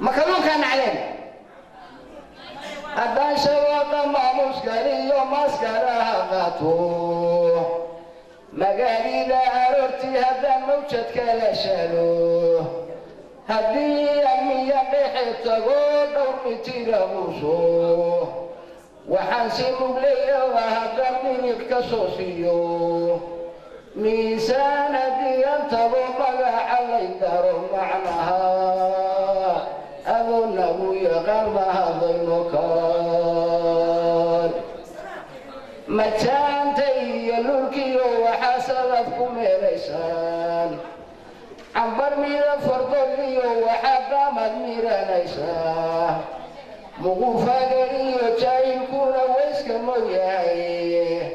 ma kalluunkaa nacdeen maamuuskaliyo maskaraha qaato magaalida aroortii haddaan mawjad kala shalo haddii amiya dhexe tago dhowr mitira buuso waxaan si mugleeyaha haddaan minid ka soo siiyo. Miisaan haddii aan tago magaca lay daro macnaha adoonagu yaqaan ma hadayno kaan majaanta iyo lulkiyo waxaa sadaf ku meelaysaan. Cambar mida fardol iyo waxaa daamad miranaysaa muquufaga iyo jaahilkuna wayska mooyahay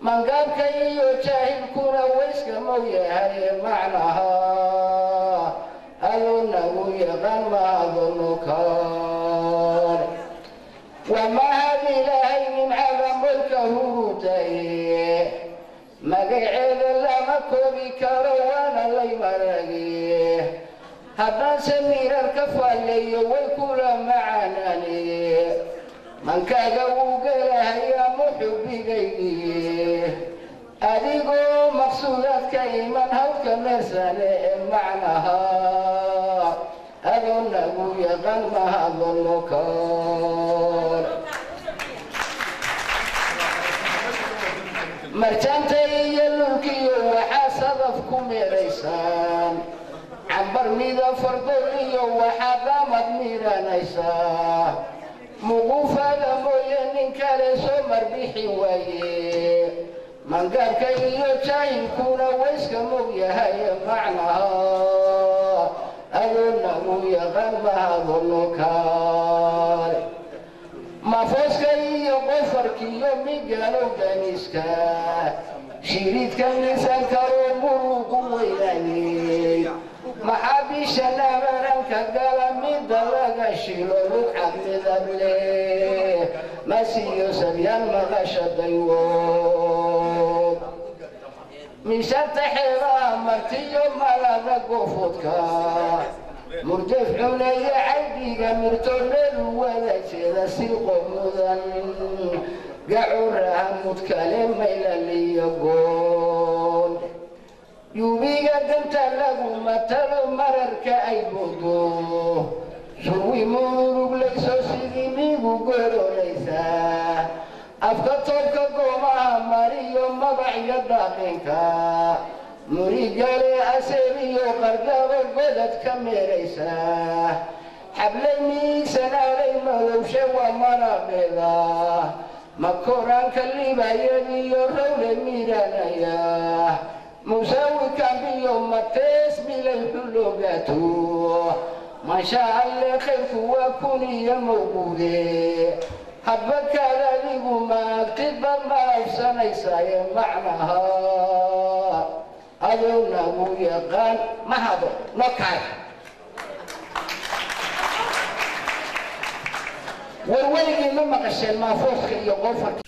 mangaabka iyo jaahilkuna wayska mooyahay macnaha adoonagu yaqaan ma hadano kaan wamahad ilaahay nimcada molka hurutaye magaceeda lama koobi karo waana lay marage haddaanse mirar ka faalleeyo way kula macaanaane mankaaga wuu gelahayaa muxubigaygii adigoo maqsuudaadka iman hawdka meersane ee macnaha adoonagu yaqaan ma hadano kaan marjaanta iyo lulkiyo waxaa sadaf ku meeraysaan cambar mida fardol iyo waxaa daamad miranaysaa muquufada mooye nin kale soo marbixi waaye mangaabka iyo jaahilkuna wayska mogyahay macnaha adoonagu yaqaan ma hadano kaale mafooska iyo qofarkiiyo migalow daniska shiridka miisan karoo muruqu weynaaney maxaabiisha nabaranka gala midda laga shilo lugcad midab leh masiyo sabyaan maqasha daywood miisanta xeebaha martiyo malada goofudka murdef cuneeye caydiga mirto meelu wada jeeda silqo mudan gacuraha mudkale maylaliyo goon yuubiga danta lagu matalo mararka ay moodo surwi muruglayso sidii miigu goronaysaa afka toobka goomaha mariyo magacyo daaqinka. Murigale aseeriyo qardabo godad ka meeraysaa xablay miisanaalay madowshe waa maraqeeda makoraanka libayadiyo rawle miranaya musawi kambiyo matees bilay xulogaato masha alle khayrku waa kuniyo mawquude hadba kaad adigu maagtid baad maabsanaysaye macnaha. Adoonagu yaqaan ma hado no kaay. War weligii ma maqasheen maafuuska iyo qofarka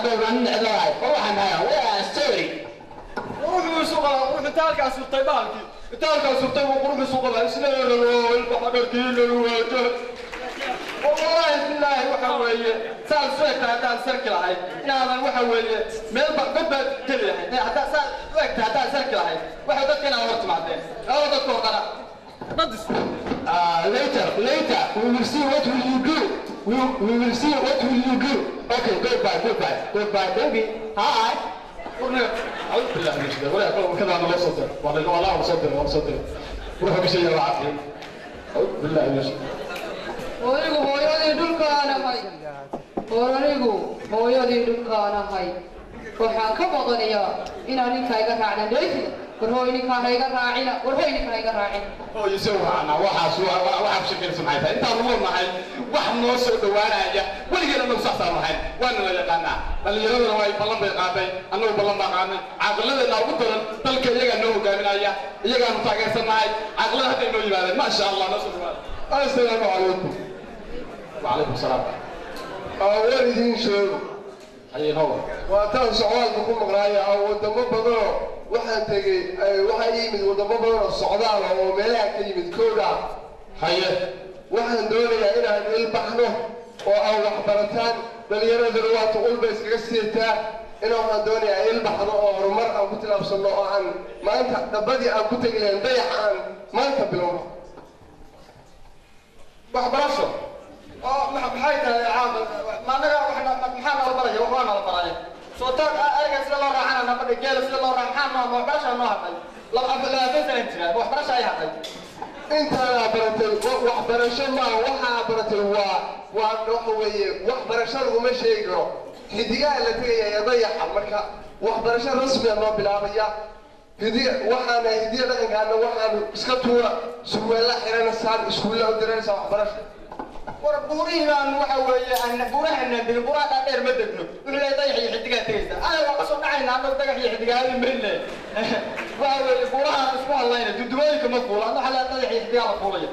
halkaas adhowna nin cidlaay oo waxaan hayaa waa story wuxuu isu qabaa wuxuu taalkaas surtay baalkii taalkaas surtay buu quruxu isu qabaa isla ilbaxa dharkiina waajo والله بالله waxa weeye saal sheegta hadaan sarki lahayd inaadan waxa weeye meel ba gobba geli lahayd haddaa saa u egta haddaan sarki lahayd waxa dadka inaan hor timaadeen laba dadkoo qana dad is Uh, later, later, we will see what will you do. We, we will see what will you do. Okay, goodbye, goodbye, goodbye, baby. Hi. ورنا اعوذ بالله من الشيطان ولا اقول كذا انا صدر والله والله صدر والله صدر روح بشيء يا عافيه اعوذ بالله من الشيطان anigu hooyadii dhulkaanahay war anigu hooyadii dhulkaanahay waxaan ka baqanayaa inaan ninkaa iga raacna dheefida war hooy ninkaa ha iga raacina war hooy ninkaa ha iga raacina oo isagu ana waxaas waxaad shaqaysan maxay tahay? Intaan noo nahay wax noo soo dhowaanaya weligeena nagu saxsaan nahay waana la yaqaanaa. Dhallinyaraduna waa ballan bay qaaday annagu ballan baa qaadnay caaqaladeena ugu daran dalka iyagaa noo hogaaminaya iyagaanu taageersan nahay caaqalada hadda inoo yimaadeen maasha allah noo soo dhawaada assalaamu calaykum salaam. Waan idiin sheego ayinowa waa taan socdaalka ku maqnaaya oo wadamo badanoo waxaan tegey waxaa yimid wadamo badan oo socdaal ah oo meelaha ka yimid kooda haye. Waxaan doonayaa inaan ilbaxno oo aan waxbarataan. Dhallinyaraduna waa tuqulba iskaga siitaa in waxaan doonayaa ilbaxno oo horumar aan ku tilaabsanno oo aan maanta dhabbadii aan ku tegi lahayn dayax aan maanta bilowno. Waxbarasho oo maxay tahay caaqil ma anaga maxaa nala baraya waa nala baraya soo taag ariga sida loo raacana nabadha geela sida loo raac maxaa noo waxbarasha noo hadhay labaatan sana jiraan waxbarasha ay hadhay intaanaa baratay waxbarasho maaha waxaa baratay waa waa waxa weeye waxbarasho laguma sheegi karo xidigaha la tegaya ee dayaxa marka waxbarasho rasmiya noo bilaabaya waxaana hidiya dhaqankaana waxaanu iska tuura surweella xirana saan iskuulla u diraysa waxbarasho war buurihiinaan waxa weeye aan buurahaana degin buuraha dhaadheer ma degno. Wuxuu leeyahay dayax iyo xidigaa tegaysa ana waa ka soo dhacayna annagu dagax iyo xidigaadi mayne waxa weeye buurahaan isku hadlayna dudumooyinka ma fuula. Anna waxaa leeyahay dayax iyo xidigaa la fuulaya.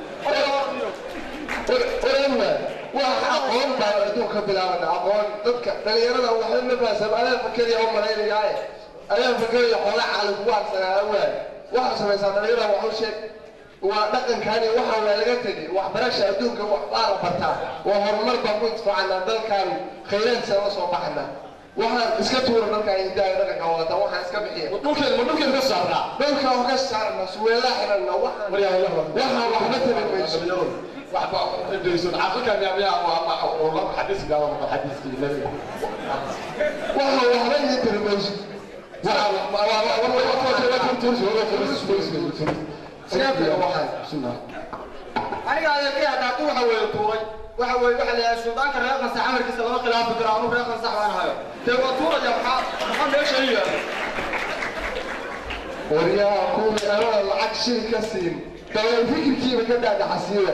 Oranwa waa aqoon baa adduunka ka bilaabana aqoon. Dadka dhalinyarada waxba ma fahansam adaa fakeriya u malaynayaaye. Adaa fakeriya xoola caalam kugu harsanaa waay. Waxaa samaysaa dhalinyarada wax u sheeg waa dhaqankaani waxaa waa laga tegay waxbarasha adduunka waxbaa la bartaa waa horumar baan ku intifaacanaa dalkan khayraadkiisa la soo baxana waxaan iska tuura dalkan hidaaya dhaqanka wadata waxaan iska bixiya dhulkeen ma dhulkeen ka saarnaa oo ka saarna suweelaa xirana waxaan waxaan waxba tari mayso waxba dhayso caqilka miyaa waa ulama xadiiska ama xadiiskii nabiga waxaan waxba idin tari mayso aniga adeerkay haddaa ku waxa weeye tuuray waxa weeye waxa la yahay suldaanka reer qansax amarkiisa lama khilaafi karo anuu reer qansax baan hayo dee waa tuuraya maxaa maxaa meesha ii yaalla waryaha kuwii anada lacag shil ka siin dalan fikirkiiba ka dhaadhaxasiiya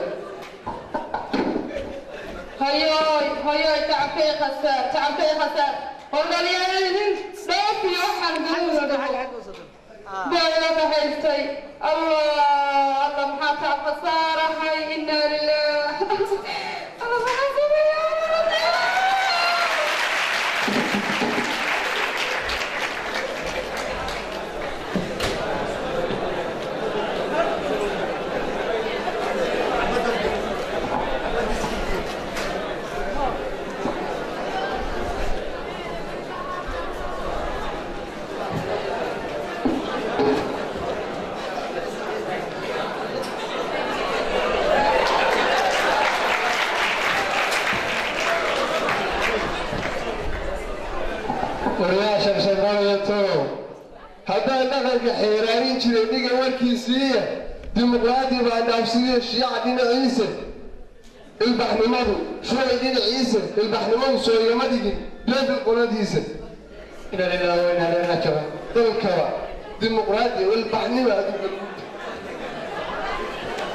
hayoy hayoy tacabkay khasaar tacabkay khasaar hordhalyanin dhoofiyo waxaan guduuda آه. دولة هيستي الله الله محاطة خسارة حي. إنا لله. anaga xeeraarin jiray dhiga warkiisiiya dimuqraadi baa dhaafsidiyo shiica dhinaciisa ilbaxnimadu shulay dhinaciisa ilbaxnimadu sooyama dhigin deefi qoladiisa inalinaaweynaleenajaba dalkaba dimuqraadiya ilbaxnima aduga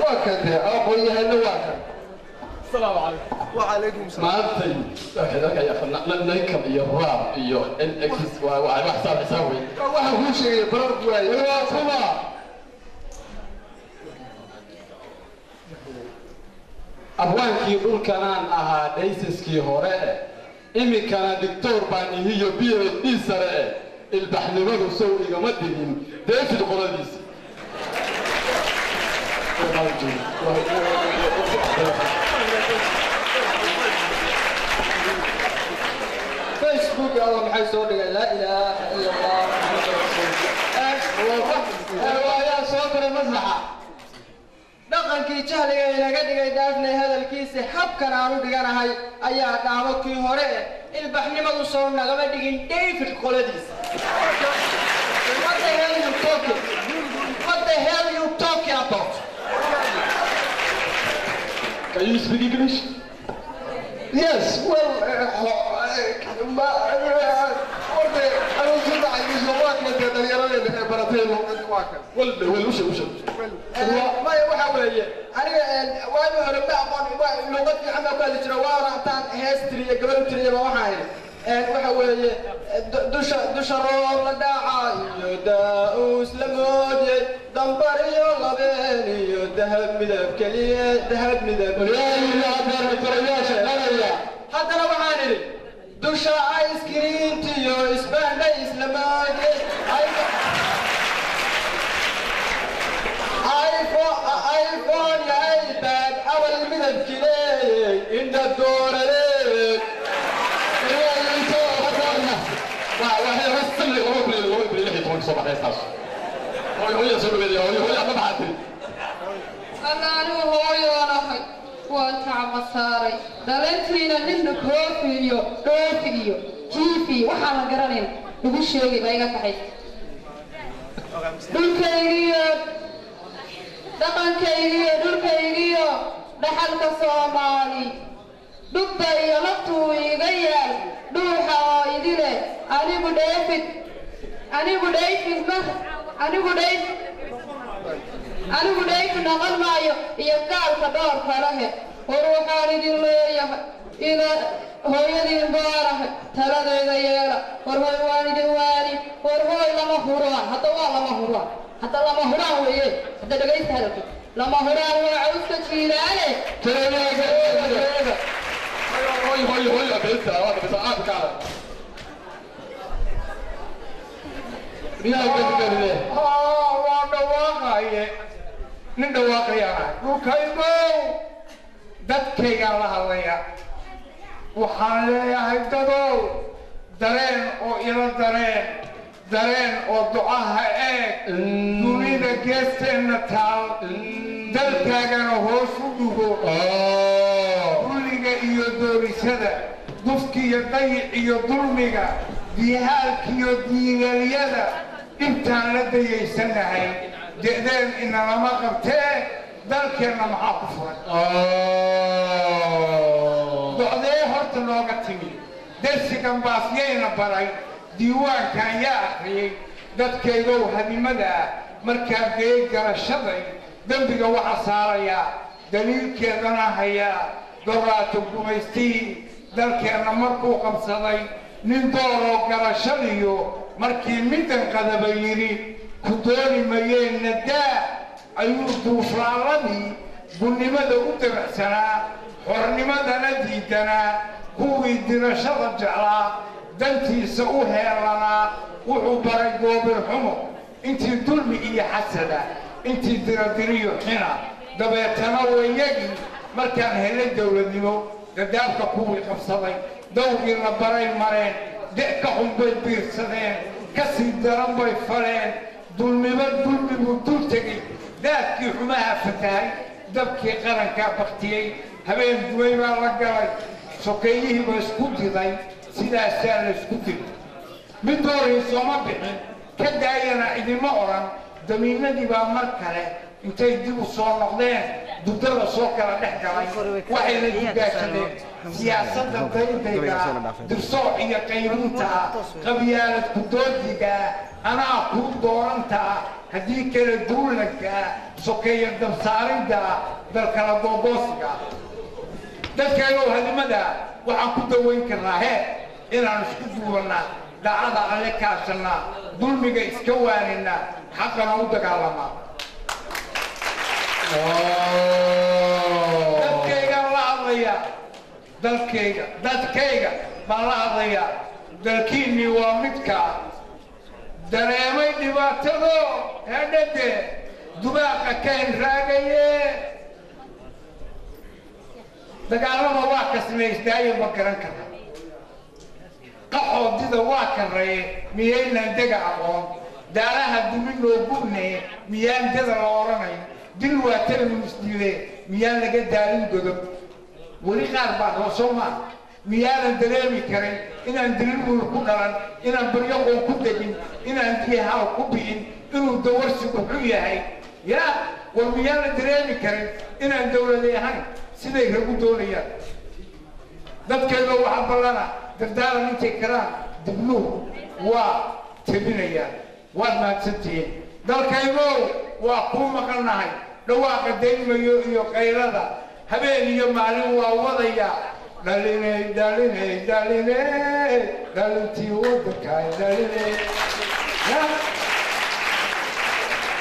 waa kan dee aqoon-yahana waa kan asalaamu calaykum maantay naykal iyo raab iyo nx waa wax saab xisaab wey waxaa kuu sheegaya bararku waaye waa kuma afwaankii dhulkanaan ahaa dhaysaskii hore eh iminkana dictor baan ihiyo b h d sare eh ilbaxnimadu sow igama dhigin david qoladiisa rasuulkii alla maxay soo dhigay? Laa ilaaha ila allah eh, eh, waayaa soo koray maslaxa. Dhaqankii jahliga inaga dhigay dhaafnay hadalkiisa habkan aanu dhiganahay ayaa dhaamodkii hore eh, ilbaxnimadu soo nagama dhigin david qoladiisa Are you speaking English? Yes well orda anuu soo dhacayso waa kan dee dhalinyaradeenna ee baratay luqadii waa kan Wal wal usha usha. maya waxa weeye aniga waagi hore ma aqoon ذهب مذهب كلية ذهب مذهب ويا إلا عبدالله لا لا يا حتى لو عاني دوشا آيس كريم تيو إسبان لا لما آيفون يا ايباد أول مذهب كلية انت الدور ليك يا انت بدرنا وهي بس اللي قرب لي قرب لي صباح يا أستاذ هو يسوي بالله هو ما بعثني anigu hooyoanahay waan tacma saaray dhalantiina ninna koofi iyo dhoofi iyo jiifi waxaa la garanayn lagu sheegay baa iga kaxaysa dhulkaygiyo dhaqankaygiyo dhulkaygiyo dhaxalka soomaali dhubba iyo laftuu iga yaal dhuuxa oo idile anigu dheefid anigu dhayfid ma anigu dhayfid anigu dhayfu dhaqan maayo iyo gaalka dhowrka lahe war waxaan idin leeyahay ina hooyadiin baanaha taladayda yeela war hoy waan idin waani war hooy lama huraan hadda waa lama huraan hadda lama huraan weeye hadda dhegaysta hadalka lama huraan waa cawska jiilaane waa dhawaaqaye nin dhawaaqayaan ahay dhulkaygow dadkaygaan la hadlaya waxaan leeyahay dadow dareen oo ila dareen dareen oo ducaha eeg dunida geesteenna taal dalkaagana hoos u dhugo dulliga iyo doorisada dufkiiyo dayic iyo dulmiga dihaalkiiyo diigalyada intaan la dayaysanahay de'deen inalama qabtee dalkeenna maxaa ku furan docdee horta nooga timi. Dersigan baasyayna baray diiwaankan yaa akhriyey dadkaygow hadimada ah markaa geey garashaday dembiga waxa saarayaa daliilkeedana hayaa doraato gumaystii dalkeenna markuu qabsaday nin dooroo garashadiyo markii middan qadaba yidhi ku dooni mayeen nadaa ayuu duuflaaladii gunnimada u dabacsanaa xornimadana diidanaa kuwii dirashada jeclaa dantiisa u heelanaa wuxuu baray goobirxumo intii dulmi iyo xasada intii diradiriyo xina. Dabeetana wayagii markaan helay dowladnimo gadaabka kuwii qabsaday dawgiina baray mareen de' ka xun bay biirsadeen ka sii daran bay faleen dulmiba dulmibuu dul tegey daadkii xumaha fatahay dabkii qarankaa baktiyey habeen duway baa la galay sokeeyihiiba isku diday sidaasaa la isku dilay mid doorii sooma bixin ka daayana idima odhan damiinadii baa mar kale intay dib u soo noqdeen dudada soo kala dhex galay. Waxay la dugaashadeen siyaasadda daydayga dirsooc iyo qaybinta qabyaalad kudoodiga anaa kuu dooranta. Haddii kale duulanka sokeeya dabsaaridda dalkala doodoosiga dadkaygow hadimada waxaan ku dawayn karnaa hee inaan isku duubannaa daacada alle kaasannaa dulmiga iska waanina xaqana u dagaalamaa dadkaygaan la hadlayaa dalkayga dadkayga baan la hadlayaa dalkiinnii waa midkaa dareemay dhibaatado hedhade dubaaqa kayn raagaye dagaalama waa kasmaystaaye ma garan karna qaxoodida waa karreeye miyaynaan dega aqoon daaraha dumi noogu'naye miyaan dada la odhanayn dil waa taganu isdiile miyaan laga daalin godob weli qaar baa roo soo maa miyaanan dareemi karin inaan dililmul ku dhalan inaan baryaqoon ku degin inaan diyahaal ku bi'in inuu dawarsigu xun yahay. Yaa war miyaanan dareemi karin inaan dawladay ahayn siday ragu doonayaan. Dadkayga waxaa ballana dardaaran intay karaan dibnuhu waa tebinayaan waad mahadsantihiin dalkaygow waa kuu maqannahay dhawaaqa daymayo iyo qaylada habeen iyo maalin waa wadaya. Dhalinay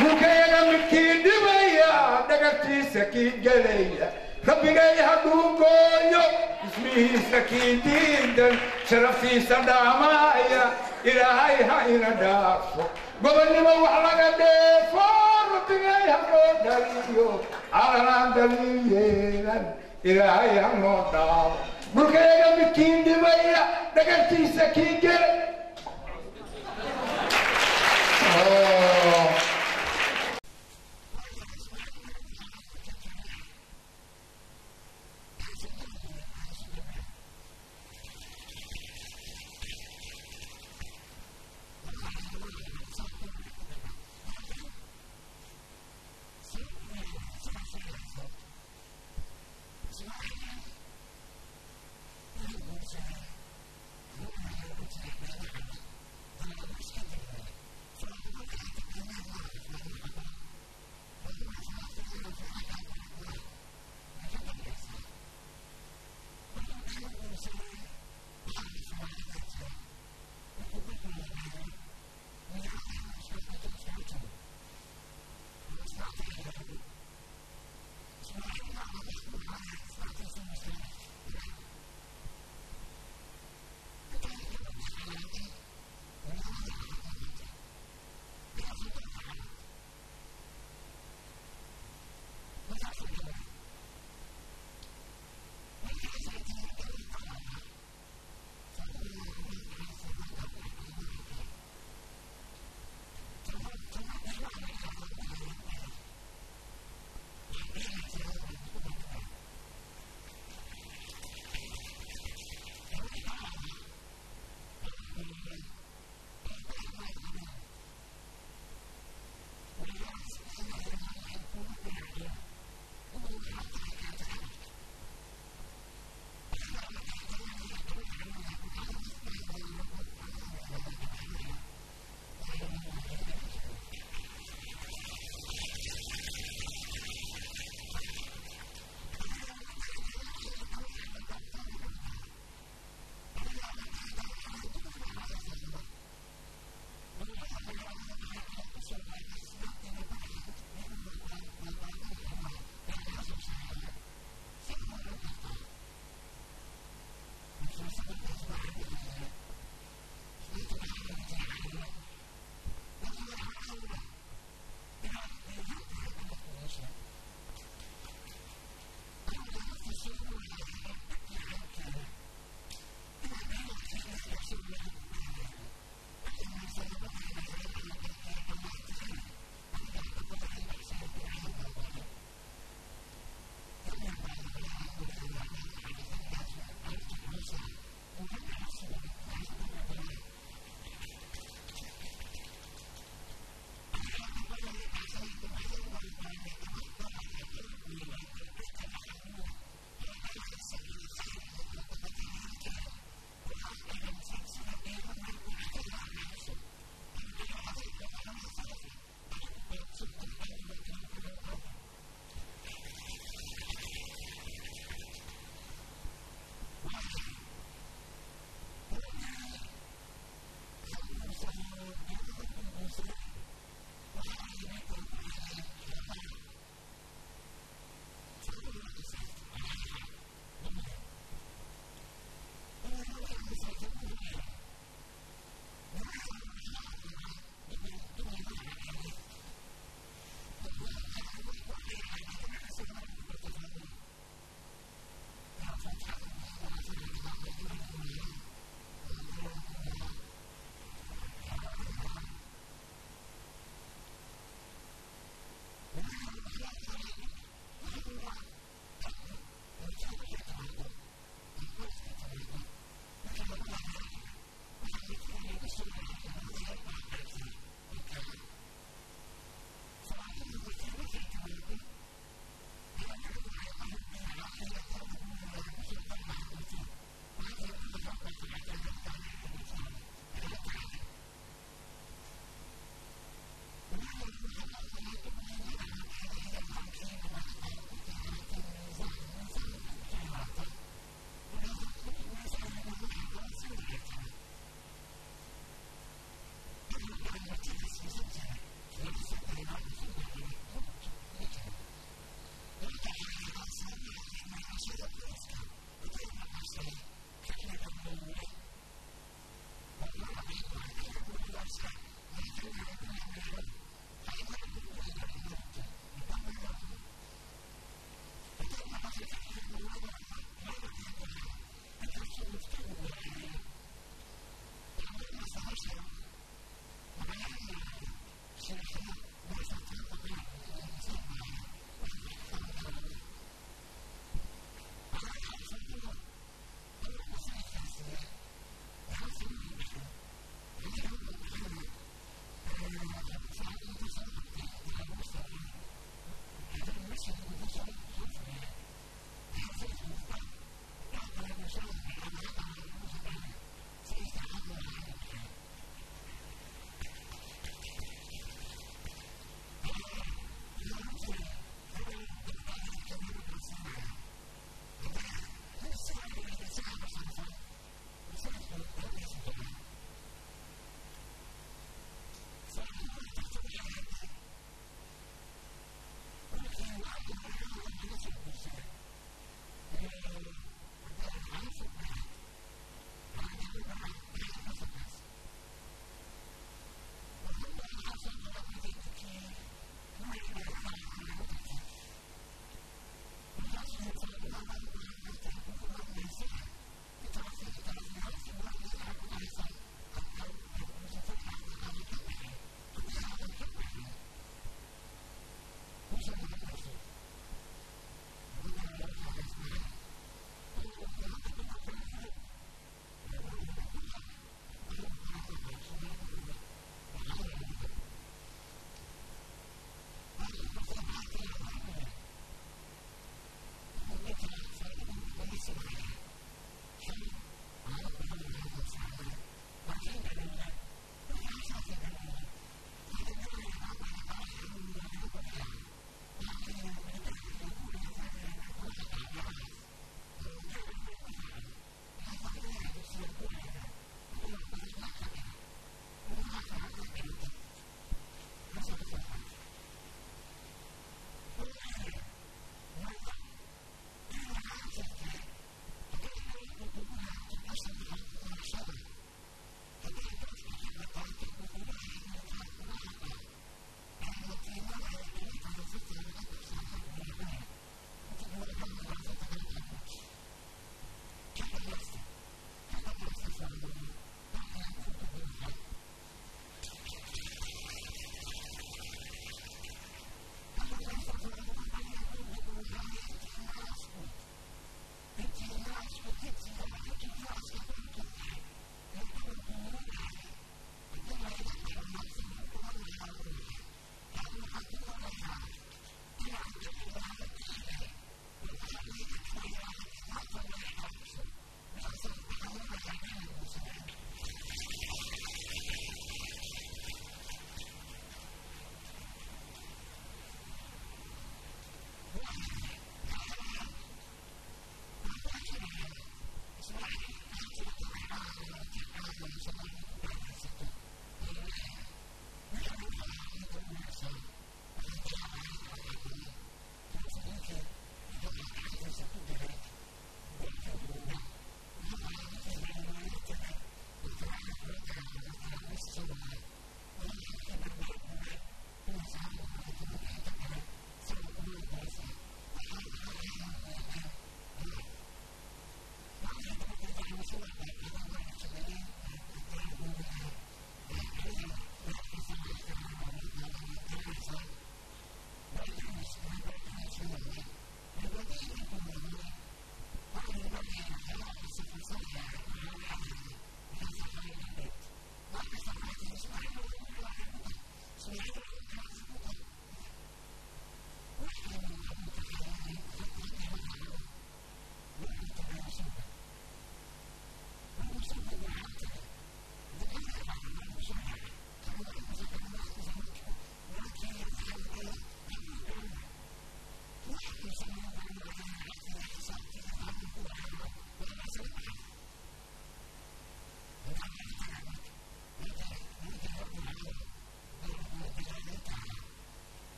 dhulkayaga midkii dhibaya dhagartiisa kii gelaya rabbigay hadduu gooyo ismihiisa kii diidan sharaftiisa dhaamaaya ilaahay ha ina dhaafo gobonnimo wax laga dheefo rabbigay ha noo dhaliyo calanaan daliyeelan ilaahay ha noo dhaafo dhulkayaga midkii dhibaya dhagartiisa kii gelay